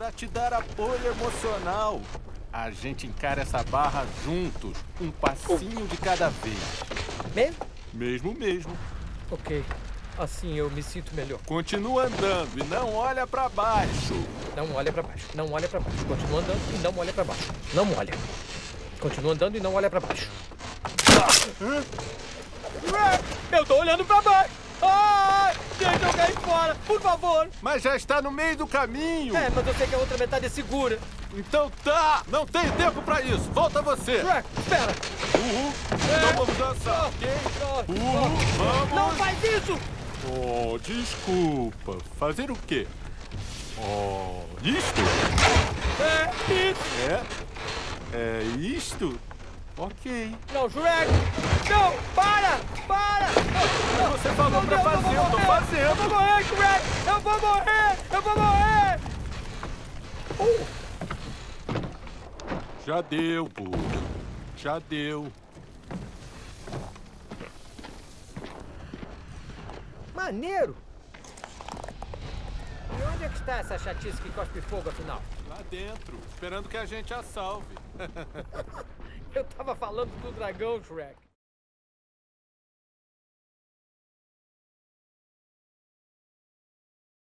Pra te dar apoio emocional. A gente encara essa barra juntos, um passinho de cada vez. Mesmo? Mesmo mesmo. Ok. Assim eu me sinto melhor. Continua andando e não olha pra baixo. Não olha pra baixo. Não olha pra baixo. Continua andando e não olha pra baixo. Não olha. Continua andando e não olha pra baixo. Eu tô olhando pra baixo. Ai, deixa eu cair fora, por favor. Mas já está no meio do caminho. É, mas eu sei que a outra metade é segura. Então tá! Não tenho tempo pra isso! Volta você! Shrek, espera. Uhul! Então vamos dançar, ok? Uhul! Vamos! Não faz isso! Oh, desculpa. Fazer o quê? Oh, isto? É isso. É? É isto? Ok. Não, Shrek. Não, para, para. Falou pra fazer, eu tô fazendo. Eu vou morrer, Shrek. Eu vou morrer. Eu vou morrer. Já deu, burro. Já deu. Maneiro. E onde é que está essa chatice que cospe fogo, afinal? Lá dentro, esperando que a gente a salve. Eu tava falando do dragão, Shrek.